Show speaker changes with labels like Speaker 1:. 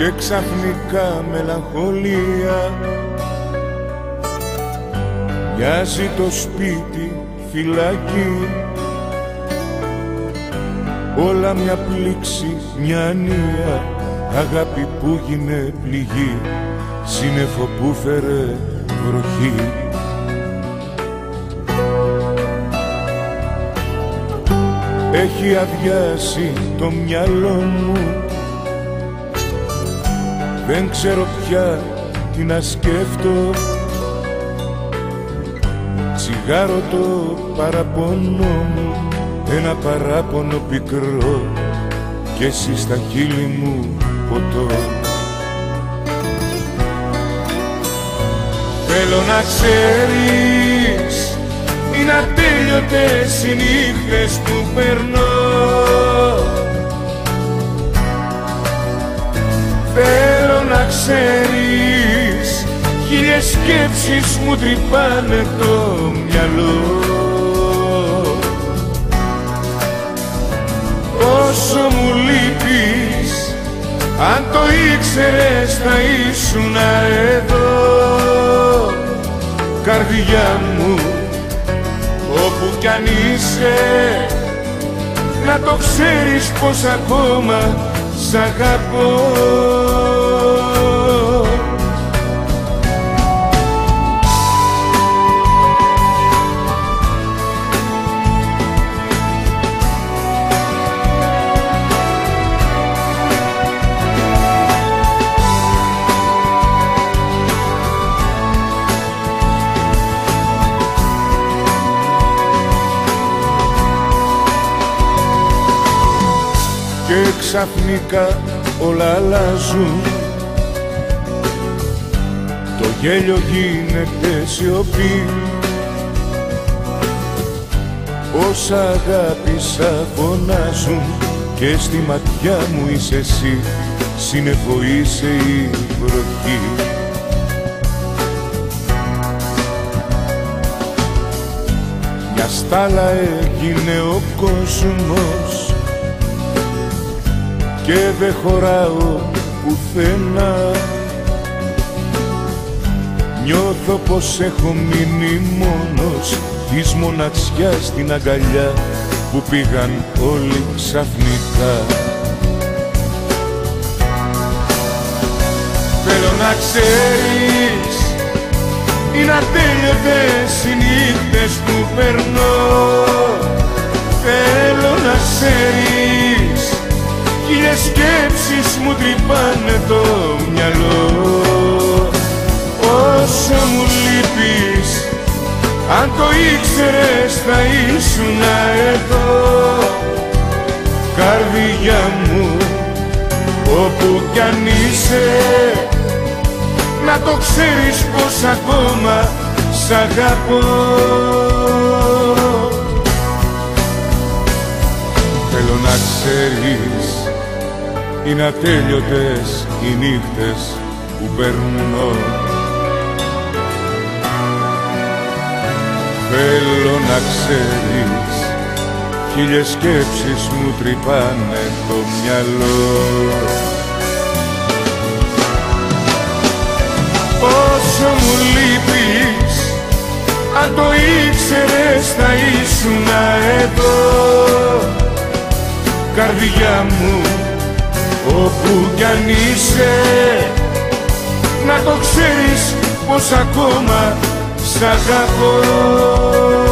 Speaker 1: και ξαφνικά μελαγχολία. Μοιάζει το σπίτι φυλακή. Όλα μια πλήξη, μια ανία Αγάπη που γίνε πληγή Σύννεφο που φέρε βροχή. Έχει αδειάσει το μυαλό μου Δεν ξέρω πια τι να σκέφτω. Τσιγάρο το παραπονό μου Ένα παράπονο πικρό. Και εσύ στα χείλη μου ποτό. Θέλω να ξέρεις Είναι ατέλειωτες οι νύχτες που περνώ. Θέλω να ξέρεις Χίλιες σκέψεις μου τρυπάνε το μυαλό. Όσο μου λείπεις Αν το ήξερες θα ήσουν εδώ. Καρδιά μου Όπου κι αν είσαι Να το ξέρεις πως ακόμα σ' αγαπώ και ξαφνικά όλα αλλάζουν. Το γέλιο γίνεται σιωπή. Όσα αγάπησα φωνάζουν και στη ματιά μου είσαι εσύ. Σύννεφο είσαι η βροχή. Μια στάλα έγινε ο κόσμος και δεν χωράω πουθενά. Νιώθω πως έχω μείνει μόνος της μοναξιάς στην αγκαλιά που πήγαν όλοι ξαφνικά. Θέλω να ξέρεις είναι ατέλειωτες οι νύχτες που περνώ. Θέλω να ξέρεις Χίλιες σκέψεις μου τρυπάνε το μυαλό. Όσο μου λείπεις Αν το ήξερες θα ήσουν εδώ Καρδιά μου Όπου κι αν είσαι Να το ξέρεις πως ακόμα σ' αγαπώ. Θέλω να ξέρεις είναι ατέλειωτες οι νύχτες που περνώ Θέλω να ξέρεις χίλιες σκέψεις μου τρυπάνε το μυαλό. Όσο μου λείπεις αν το ήξερες θα ήσουν εδώ Καρδιά μου όπου κι αν είσαι να το ξέρεις πως ακόμα σ' αγαπώ